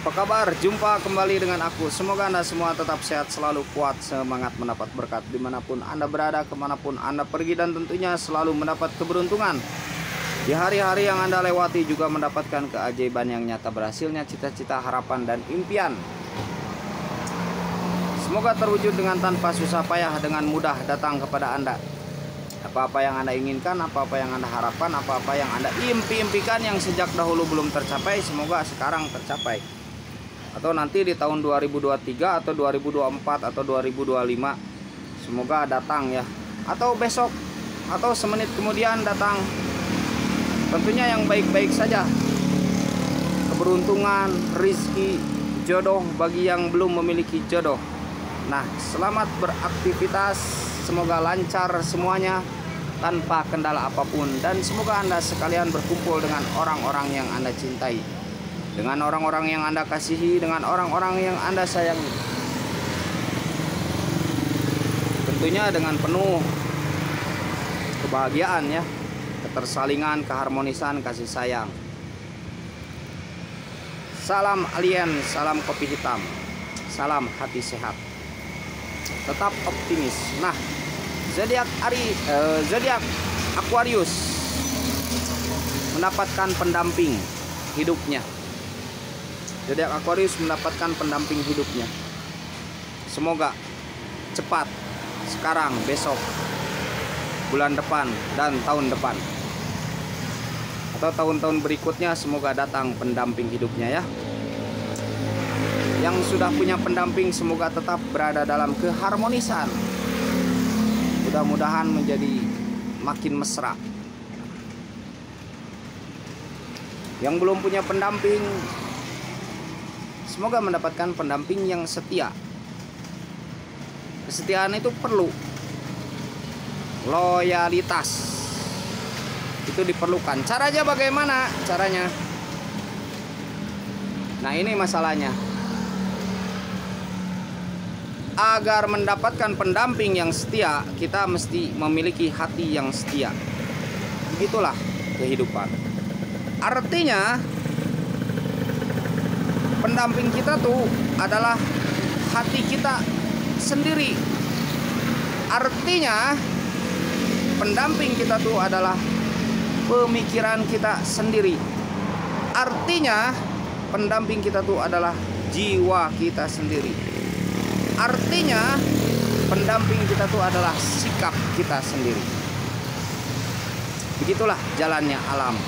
Apa kabar? Jumpa kembali dengan aku. Semoga Anda semua tetap sehat, selalu kuat, semangat mendapat berkat di mana pun Anda berada, ke mana pun Anda pergi, dan tentunya selalu mendapat keberuntungan. Di hari-hari yang Anda lewati juga mendapatkan keajaiban yang nyata berhasilnya cita-cita, harapan, dan impian. Semoga terwujud dengan tanpa susah payah, dengan mudah datang kepada Anda. Apa-apa yang Anda inginkan, apa-apa yang Anda harapkan, apa-apa yang Anda impi-impikan yang sejak dahulu belum tercapai, semoga sekarang tercapai atau nanti di tahun 2023 atau 2024 atau 2025 semoga datang ya. Atau besok atau semenit kemudian datang. Tentunya yang baik-baik saja. Keberuntungan rizki jodoh bagi yang belum memiliki jodoh. Nah selamat beraktivitas. Semoga lancar semuanya tanpa kendala apa pun. Dan semoga anda sekalian berkumpul dengan orang-orang yang anda cintai dengan orang-orang yang Anda kasihi, dengan orang-orang yang Anda sayangi. Tentunya dengan penuh kebahagiaan ya, ketersalingan, keharmonisan, kasih sayang. Salam alien, salam kopi hitam, salam hati sehat. Tetap optimis. Nah, zodiak Ari, eh, zodiak Aquarius mendapatkan pendamping hidupnya Zodiak Aquarius mendapatkan pendamping hidupnya. Semoga cepat, sekarang, besok, bulan depan, dan tahun depan. Atau tahun-tahun berikutnya semoga datang pendamping hidupnya ya. Yang sudah punya pendamping semoga tetap berada dalam keharmonisan. Mudah-mudahan menjadi makin mesra. Yang belum punya pendamping Semoga mendapatkan pendamping yang setia. Kesetiaan itu perlu. Loyalitas itu diperlukan. Caranya bagaimana? Caranya. Nah, ini masalahnya. Agar mendapatkan pendamping yang setia, kita mesti memiliki hati yang setia. Begitulah kehidupan. Artinya, pendamping kita tuh adalah hati kita sendiri. Artinya pendamping kita tuh adalah pemikiran kita sendiri. Artinya pendamping kita tuh adalah jiwa kita sendiri. Artinya pendamping kita tuh adalah sikap kita sendiri. Begitulah jalannya alam.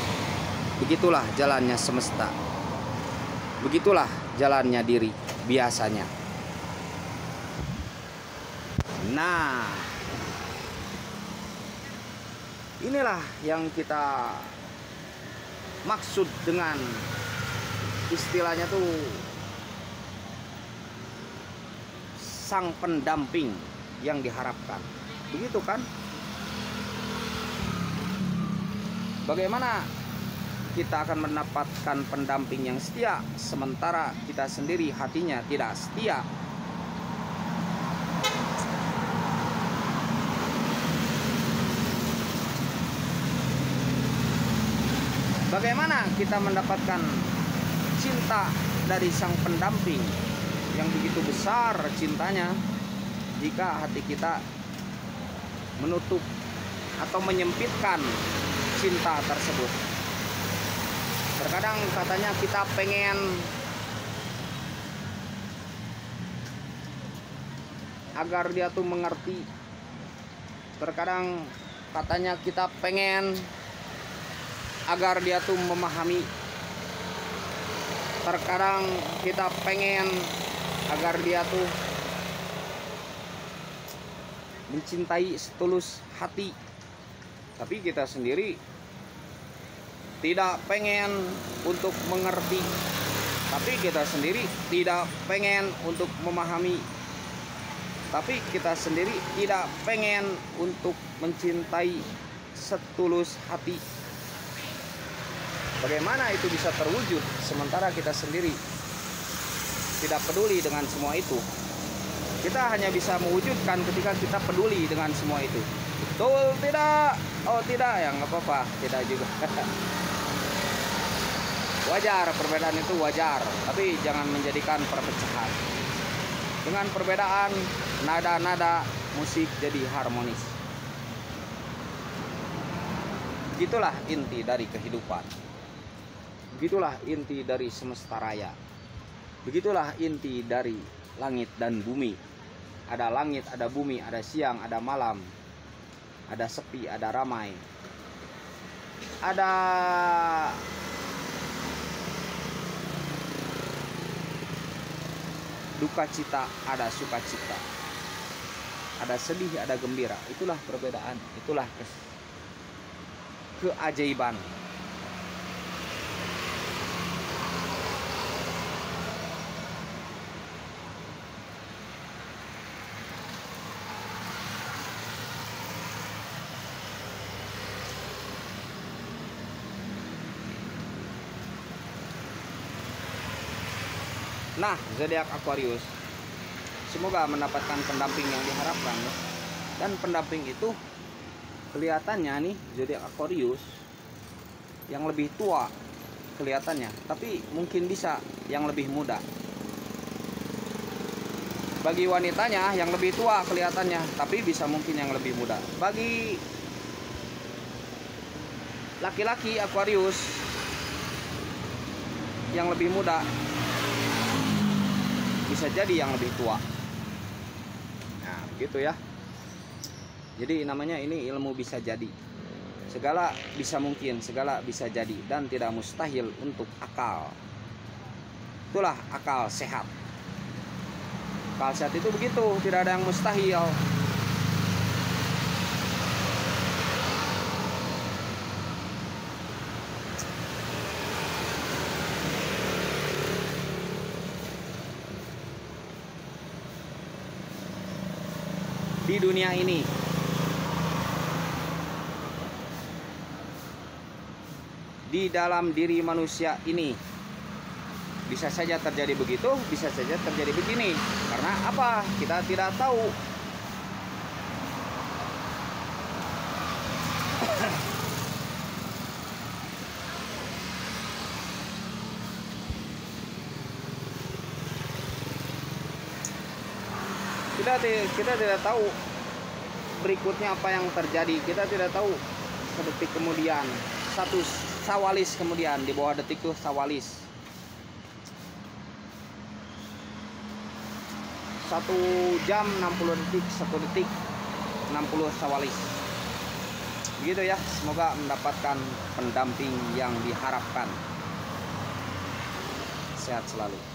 Begitulah jalannya semesta. Begitulah jalannya diri biasanya. Nah, inilah yang kita maksud dengan istilahnya tuh sang pendamping yang diharapkan. Begitu kan? Bagaimana kita akan mendapatkan pendamping yang setia sementara kita sendiri hatinya tidak setia Bagaimana kita mendapatkan cinta dari sang pendamping yang begitu besar cintanya jika hati kita menutup atau menyempitkan cinta tersebut? Terkadang katanya kita pengen agar dia tuh mengerti. Terkadang katanya kita pengen agar dia tuh memahami. Terkadang kita pengen agar dia tuh mencintai setulus hati. Tapi kita sendiri tidak pengen untuk mengerti. Tapi kita sendiri tidak pengen untuk memahami. Tapi kita sendiri tidak pengen untuk mencintai setulus hati. Bagaimana itu bisa terwujud sementara kita sendiri tidak peduli dengan semua itu? Kita hanya bisa mewujudkan ketika kita peduli dengan semua itu. Betul tidak? Oh tidak ya nggak apa-apa. Tidak juga wajar perbedaan itu wajar tapi jangan menjadikan perpecahan. Dengan perbedaan nada-nada musik jadi harmonis. Begitulah inti dari kehidupan. Begitulah inti dari semesta raya. Begitulah inti dari langit dan bumi. Ada langit ada bumi ada siang ada malam ada sepi ada ramai. Ada duka cita ada sukacita. Ada sedih ada gembira. Itulah perbedaan itulah ke keajaiban Nah, zodiak Aquarius semoga mendapatkan pendamping yang diharapkan ya. Dan pendamping itu kelihatannya nih zodiak Aquarius yang lebih tua kelihatannya, tapi mungkin bisa yang lebih muda. Bagi wanitanya yang lebih tua kelihatannya, tapi bisa mungkin yang lebih muda. Bagi laki-laki Aquarius yang lebih muda bisa jadi yang lebih tua. Nah gitu ya. Jadi namanya ini ilmu bisa jadi. Segala bisa mungkin segala bisa jadi dan tidak mustahil untuk akal. Itulah akal sehat. Akal sehat itu begitu tidak ada yang mustahil di dunia ini. Di dalam diri manusia ini bisa saja terjadi begitu, bisa saja terjadi begini. Karena apa? Kita tidak tahu. Kita kita tidak tahu berikutnya apa yang terjadi. Kita tidak tahu sedetik kemudian. Satu sawalis kemudian di bawah detik itu sawalis. Satu jam 60 detik satu detik 60 sawalis. Begitu ya semoga mendapatkan pendamping yang diharapkan. Sehat selalu